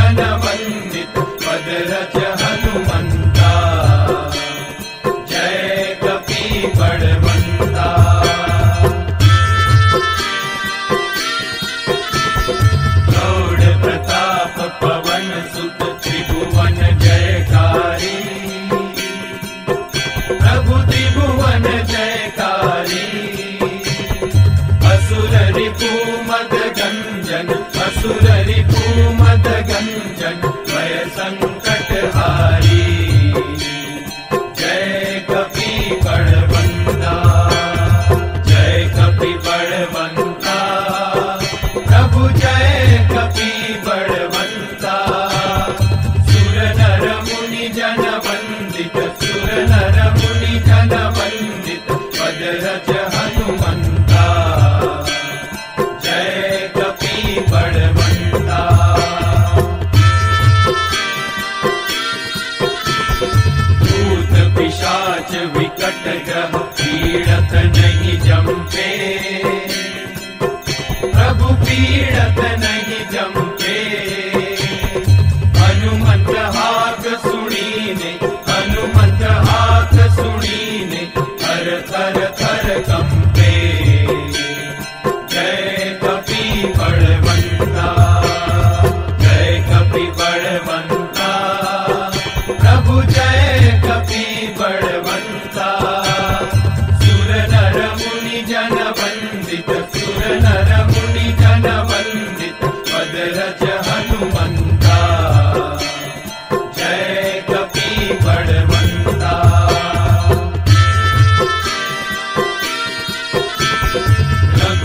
वंदित पद असुररिपूमदगञ्जन्मयसङ्क ग्रह पीड़त नहीं जमते। प्रभु पीड़त नहीं जमते। हनुमंत हाथ सुनीने, हनुमंत हाथ सुनीने थर थर थर कंपे। जय कपि बड़वंता जय कपि बड़वंता प्रभु जय कपि बड़वंता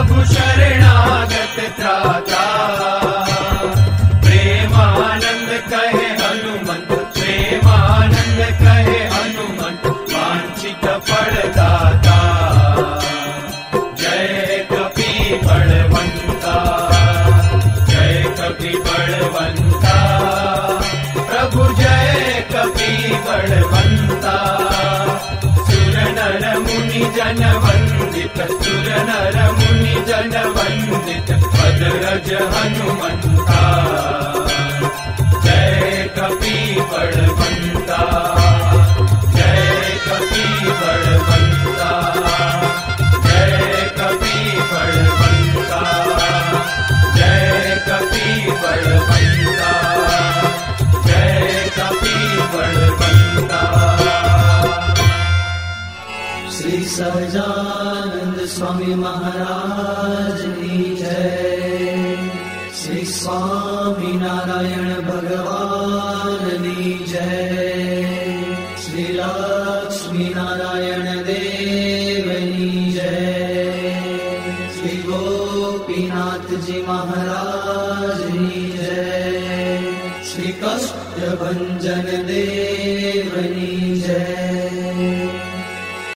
प्रभु शरणागत त्राता प्रेमानंद कहे हनुमंत, प्रेमानंद कहे हनुमंत, वांछित फलदाता। जय कपि बड़वंता जय कपि बड़वंता प्रभु जय कपि बड़वंता सुर नर मुनि जन वंदित, सुर नर मुनि वंदित पद रज हनुमंता जय कपि बड़वंता जय कपि बड़वंता जय कपि बड़वंता जय कपि बड़वंता जय कपि बड़वंता श्री सहजानंद स्वामी महाराज की जय। श्री स्वामी नारायण भगवान की जय। श्री लक्ष्मी नारायण देव की जय। श्री गोपीनाथ जी महाराज की जय। श्री कष्ट भंजन देव